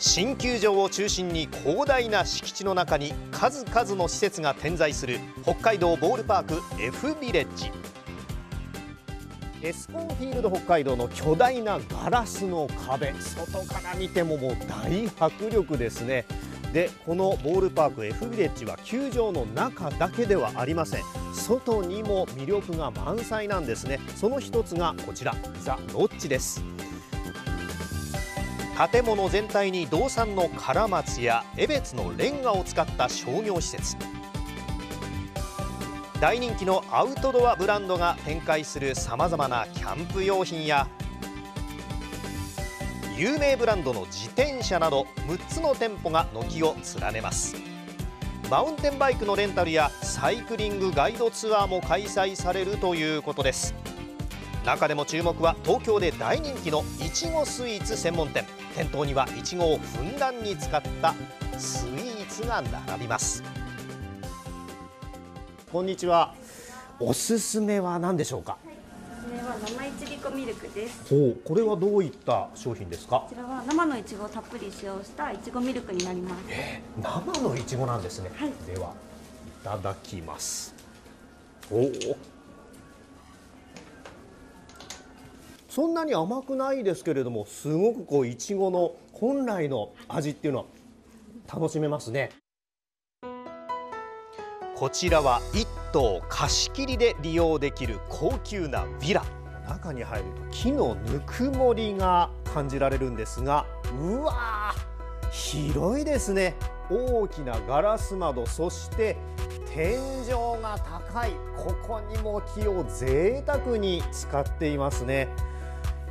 新球場を中心に広大な敷地の中に数々の施設が点在する北海道ボールパーク F ビレッジ。エスコンフィールド北海道の巨大なガラスの壁。外から見てももう大迫力ですね。でこのボールパーク F ビレッジは球場の中だけではありません。外にも魅力が満載なんですね。その一つがこちら。ザ・ロッジです。建物全体に道産のカラマツや江別のレンガを使った商業施設。大人気のアウトドアブランドが展開するさまざまなキャンプ用品や有名ブランドの自転車など6つの店舗が軒を連ねます。マウンテンバイクのレンタルやサイクリングガイドツアーも開催されるということです。中でも注目は東京で大人気のいちごスイーツ専門店。店頭にはいちごをふんだんに使ったスイーツが並びます。こんにちは。おすすめは何でしょうか？これは生いちびこミルクです。ほうこれはどういった商品ですか？こちらは生のいちごをたっぷり使用したいちごミルクになります。生のいちごなんですね、はい。ではいただきます。おおそんなに甘くないですけれどもすごくこういちごの本来の味っていうのは楽しめますね。こちらは一棟貸し切りで利用できる高級なヴィラ。中に入ると木のぬくもりが感じられるんですがうわー広いですね。大きなガラス窓そして天井が高い。ここにも木を贅沢に使っていますね。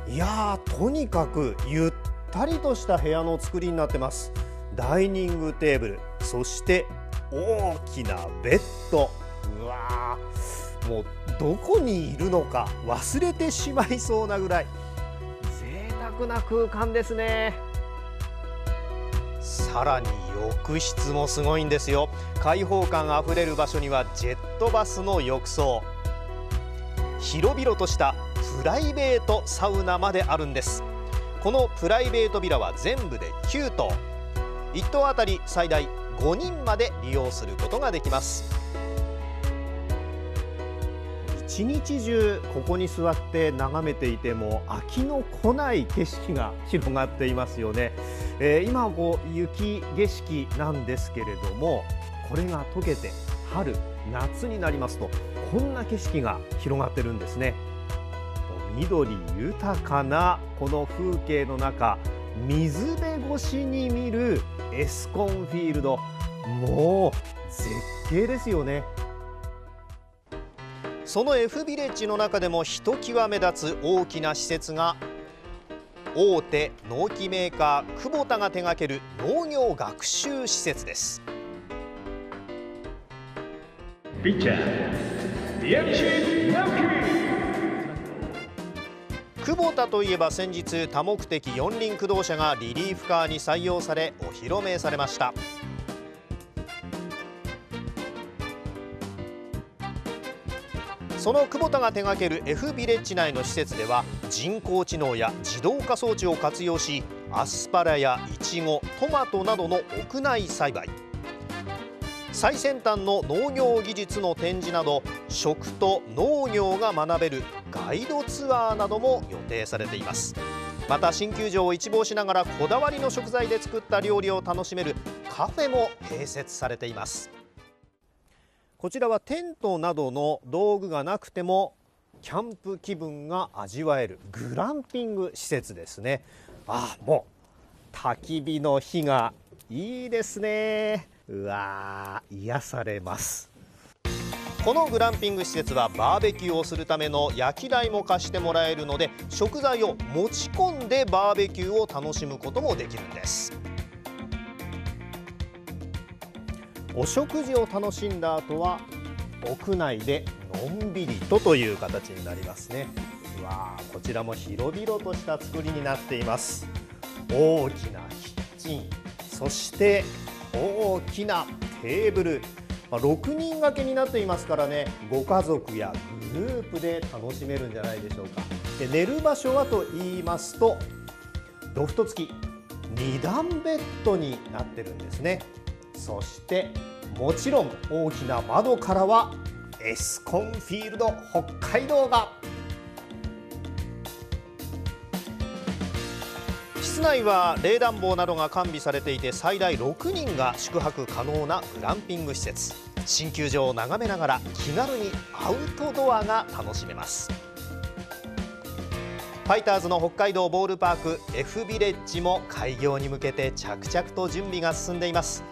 いやとにかくゆったりとした部屋の作りになってます。ダイニングテーブルそして大きなベッド。うわーもうどこにいるのか忘れてしまいそうなぐらい。贅沢な空間ですね。さらに浴室もすごいんですよ。開放感あふれる場所にはジェットバスの浴槽。広々としたプライベートサウナまであるんです。このプライベートビラは全部で9棟1棟あたり最大5人まで利用することができます。一日中ここに座って眺めていても飽きのこない景色が広がっていますよね、えー今はこう雪景色なんですけれどもこれが溶けて春夏になりますとこんな景色が広がってるんですね。緑豊かなこの風景の中水辺越しに見るエスコンフィールド。もう絶景ですよね。その F ビレッジの中でもひときわ目立つ大きな施設が大手農機メーカー久保田が手掛ける農業学習施設です。Feature Yachi Naoki 久保田といえば先日多目的四輪駆動車がリリーフカーに採用されお披露目されました。その久保田が手掛ける F ビレッジ内の施設では人工知能や自動化装置を活用しアスパラやイチゴトマトなどの屋内栽培。最先端の農業技術の展示など食と農業が学べるガイドツアーなども予定されています。また新球場を一望しながらこだわりの食材で作った料理を楽しめるカフェも併設されています。こちらはテントなどの道具がなくてもキャンプ気分が味わえるグランピング施設ですね。ああもう焚き火の火がいいですね。うわー癒されます。このグランピング施設はバーベキューをするための焼き台も貸してもらえるので食材を持ち込んでバーベキューを楽しむこともできるんです。お食事を楽しんだ後は屋内でのんびりとという形になりますね。うわーこちらも広々とした作りになっています。大きなキッチンそして大きなテーブル。まあ6人掛けになっていますからねご家族やグループで楽しめるんじゃないでしょうか。で寝る場所はと言いますとロフト付き2段ベッドになってるんですね。そしてもちろん大きな窓からはエスコンフィールド北海道が室内は冷暖房などが完備されていて最大6人が宿泊可能なグランピング施設。新球場を眺めながら気軽にアウトドアが楽しめます。ファイターズの北海道ボールパーク F ビレッジも開業に向けて着々と準備が進んでいます。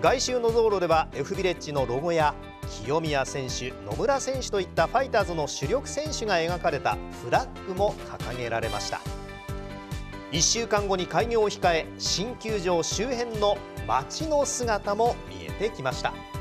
外周の道路では F ビレッジのロゴや清宮選手野村選手といったファイターズの主力選手が描かれたフラッグも掲げられました。1週間後に開業を控え新球場周辺の街の姿も見えてきました。